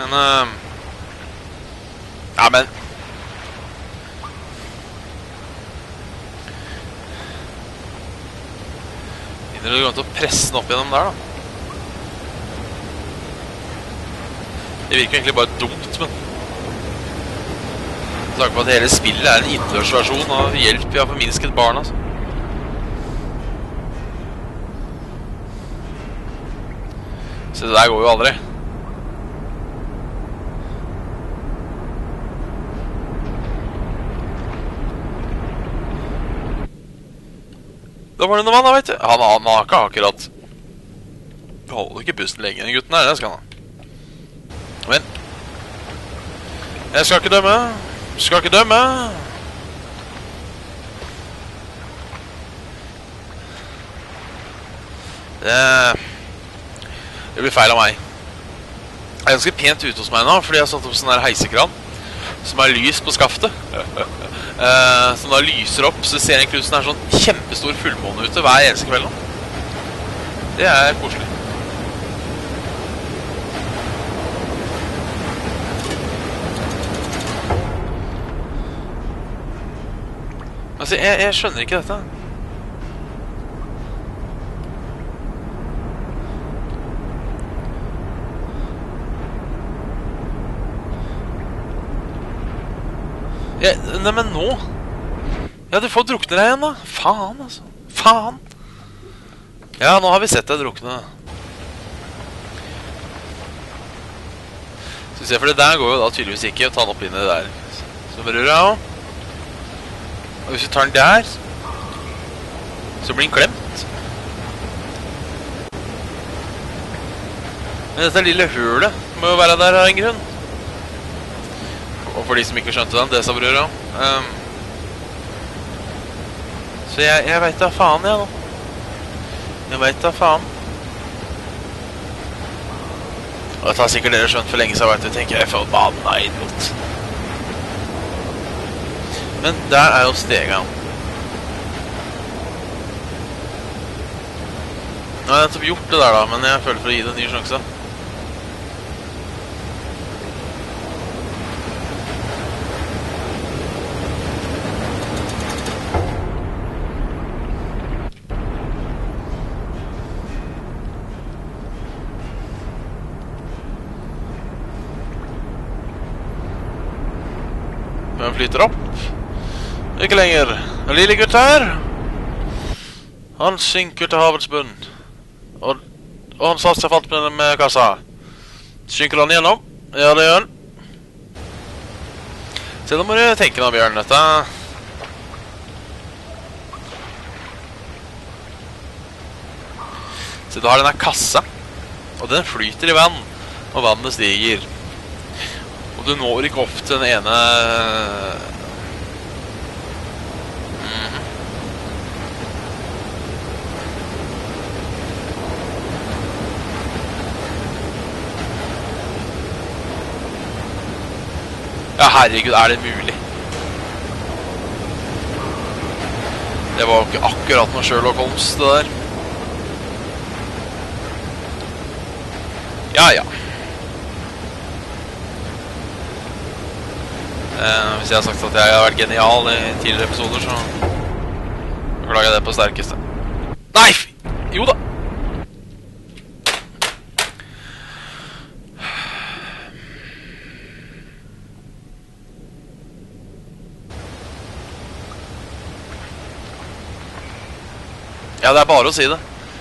Men uh, Ja, men Mindre du går til å presse den opp gjennom der, da. Det virker egentlig bare dumt, men Med tanke på at hele spillet er en innendørsversjon av hjelp vi har forminsket barn, altså. Så det der går jo aldri. Da var det noe mann, da, veit du. Han, har ikke akkurat Holder ikke pusten lenge, den gutten her. Det skal han ha. Men Jeg skal ikke dømme. Skal ikke dømme. Det Det blir feil av meg. Det er ganske pent ute hos meg nå, fordi jeg har satt opp sånn her heisekran som er lys på skaftet. Eh, som da lyser opp, så ser egentlig ut som det er sånn kjempestor fullmåne ute hver eneste kveld nå. Det er koselig. Altså, jeg, jeg skjønner ikke dette. Nei, men nå Ja, du får drukne deg igjen, da. Faen, altså. Faen. Ja, nå har vi sett deg drukne. Skal vi se, for det der går jo da tydeligvis ikke å ta den opp inn i det der. Så bror jeg òg. Og hvis vi tar den der, så blir den klemt. Men dette lille hølet må jo være der av en grunn. Og for de som ikke skjønte den, det sa brura. Um, så jeg, jeg veit da faen, jeg, nå. Jeg veit da faen. Og dette har sikkert dere skjønt for lenge siden, vet du. Tenker jeg forbanna idiot. Men der er jo stega. Nå har jeg nettopp gjort det der, da, men jeg føler for å gi det en ny sjanse. Den flyter opp. Ikke lenger. En lille gutt her. Han synker til havets bunn. Og, og han satser fast med, med kassa. Synker han gjennom? Ja, det gjør han. Se, nå må du tenke deg, Bjørn, dette. Se, du har denne kassa. Og den flyter i vann. Og vannet stiger. Og du når ikke opp til den ene Mhm. Ja, herregud, er det mulig? Det var jo ikke akkurat noe Sherlock Holmes, det der. Ja, ja. Eh, hvis jeg har sagt at jeg har vært genial i tidligere episoder, så beklager jeg det på sterkeste. Nei! Jo da! Ja, det er bare å si det.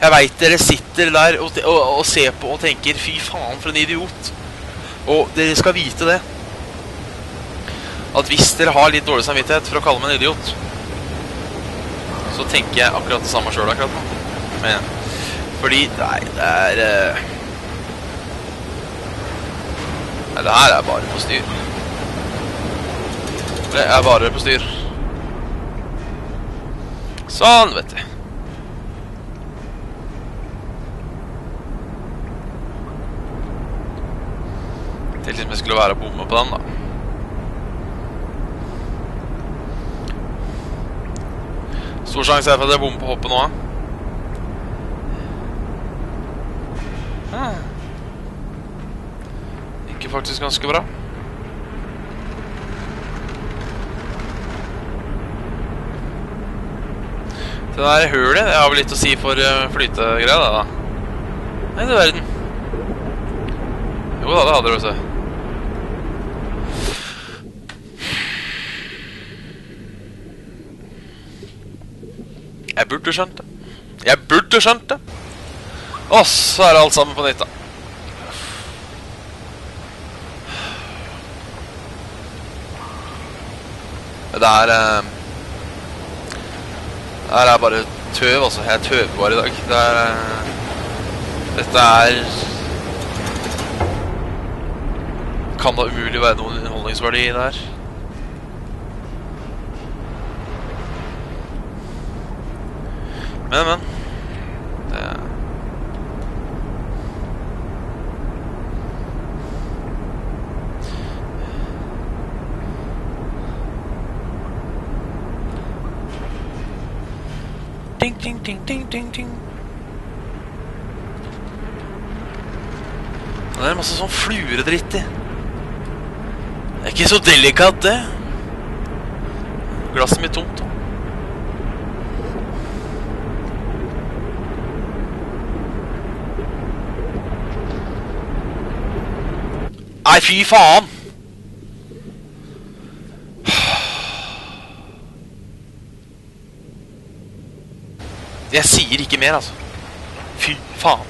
Jeg veit dere sitter der og, og ser på og tenker 'fy faen, for en idiot'. Og dere skal vite det at hvis dere har litt dårlig samvittighet for å kalle meg en idiot, så tenker jeg akkurat det samme sjøl akkurat nå. Men fordi Nei, det er uh... Nei, det her er bare på styr. Det er bare på styr. Sånn, vet du. Tenkte liksom jeg skulle være og bomme på den, da. Stor sjanse for at jeg bommer på hoppet nå. Ah. Ikke faktisk ganske bra. Det der hullet det har vel litt å si for flytegreia, flytegreia, da. Nei, du verden. Jo da, det hadde det, vet du. Jeg burde skjønt det. Jeg burde skjønt det. Og så er det alt sammen på nytt, da. Det er eh, Det her er bare tøv, altså. Jeg tøver bare i dag. Det er eh, Dette er Kan da umulig være noen underholdningsverdi i det her. Men, men. Det Ding, ding, ding, ding, ding, ding. Det er masse sånn fluredritt i. Det er ikke så delikat, det. Glasset mitt tomt. da. Nei, fy faen! Jeg sier ikke mer, altså. Fy faen.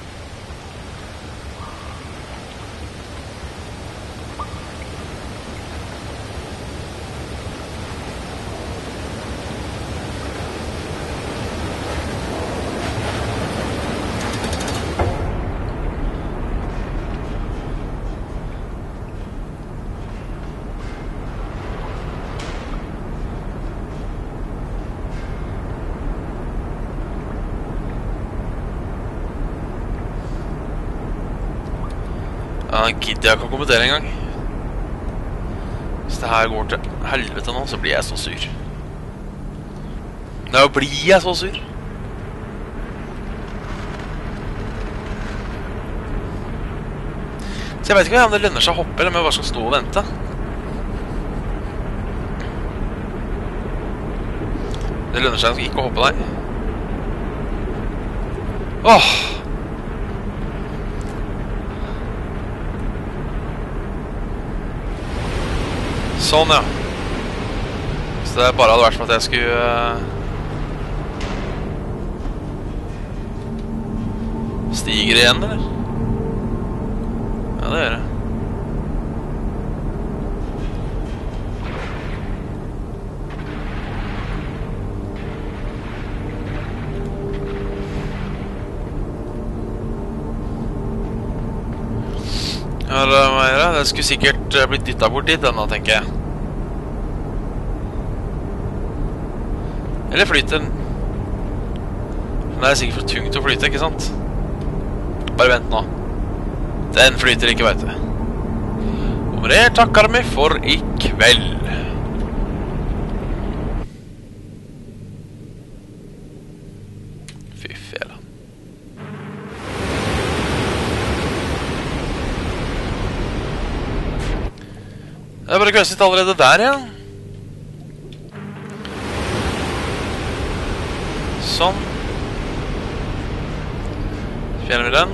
Gidder jeg ikke å kommentere engang. Hvis det her går til helvete nå, så blir jeg så sur. Nå blir jeg så sur. Så jeg vet ikke om det lønner seg å hoppe, eller om jeg bare skal stå og vente. Det lønner seg ikke å hoppe, der. Åh! Sånn, ja. Så det bare hadde vært som at jeg skulle eh, Stiger igjen, eller? Ja, det gjør det. Må jeg gjøre. det skulle sikkert eh, blitt dytta bort dit, denne, tenker jeg. Eller flyter den. Den er sikkert for tung til å flyte, ikke sant? Bare vent nå. Den flyter ikke, vet du. Og med det takker vi for i kveld. Fy fela. Det er bare kveldsnytt allerede der, ja. Sånn. Fjerner vi den.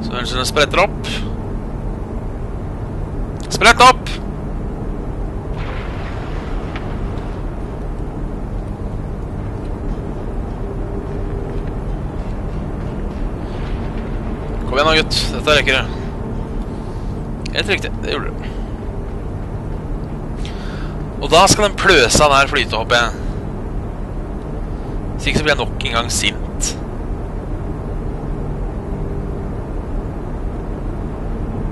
Så ønsker den spretter opp. Sprett opp! Kom igjen da, gutt. Dette rekker det. Helt riktig. Det gjorde du. Og da skal den pløsa der flyte, håper jeg. Hvis ikke så blir jeg nok en gang sint.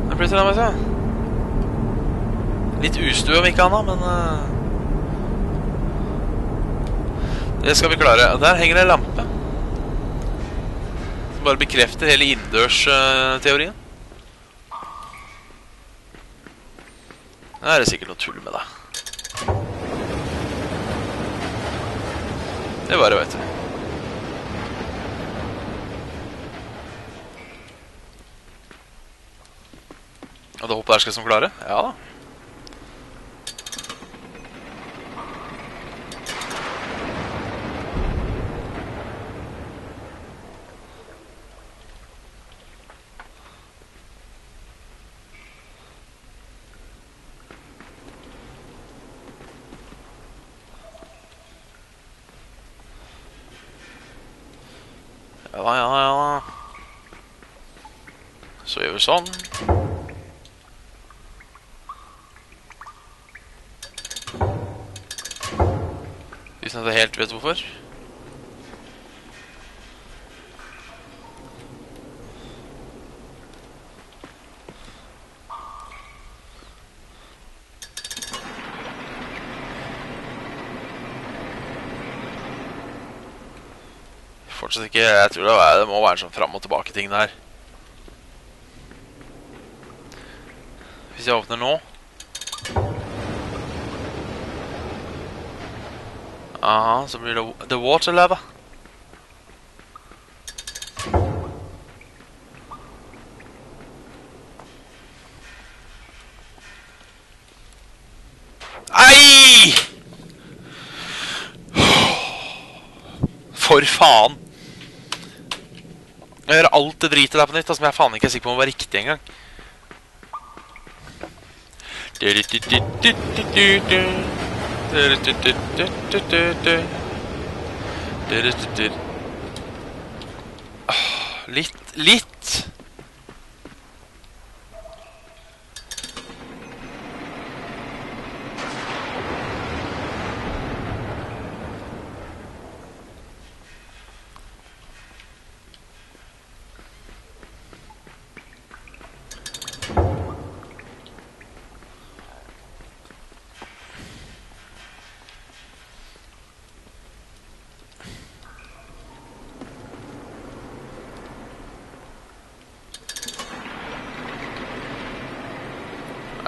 Den flyter den, vet du. Litt ustue om ikke annet, men... eh, Det skal vi klare. Der henger det lampe som bare bekrefter hele innendørsteorien. Uh, da er det sikkert noe tull med deg. Det bare veit du. Og det hoppet der skal som klare? Ja da. Ja da, ja da, ja da. Så gjør vi sånn. Uten at jeg helt vet hvorfor. Fortsatt ikke Jeg tror det, er, det må være en sånn fram og tilbake-ting der. Hvis jeg åpner nå Aha, så blir det The Water Lava. Ei! For faen! Jeg gjør alt det dritet der på nytt, som jeg faen ikke er sikker på om var riktig engang. Litt Litt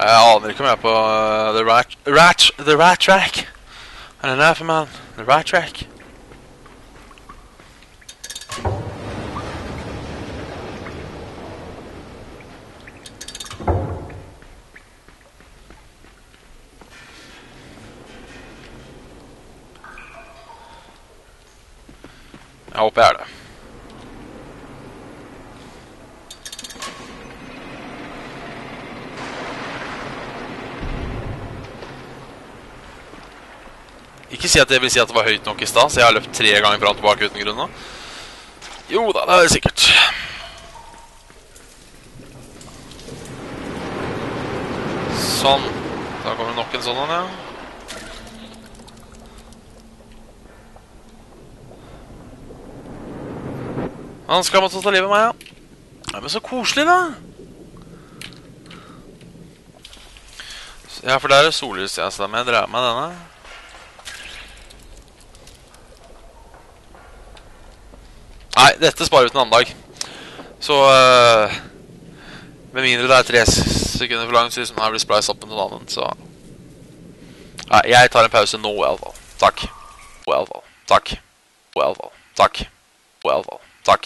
Jeg aner ikke om jeg er på uh, The Rat... Rat... The Rat Track. Hva er det der for mann? The Rat Track. Jeg håper jeg Ikke si at jeg vil si at det var høyt nok i stad, så jeg har løpt tre ganger fram og tilbake uten grunn nå. Jo da, det er sikkert. Sånn. Da kommer nok en sånn en, ja. Han skal måtte ta livet av meg, ja. Nei, men så koselig, da. Ja, for der er sollys, ja, så da må jeg dra meg denne. Nei, dette sparer vi til en annen dag. Så øh, Med mindre det er tre sekunder for langt, så liksom blir splice opp med noen annen, så Nei, jeg tar en pause nå, i alle fall. Takk. Fall. Takk. Fall. Takk. Fall. Takk.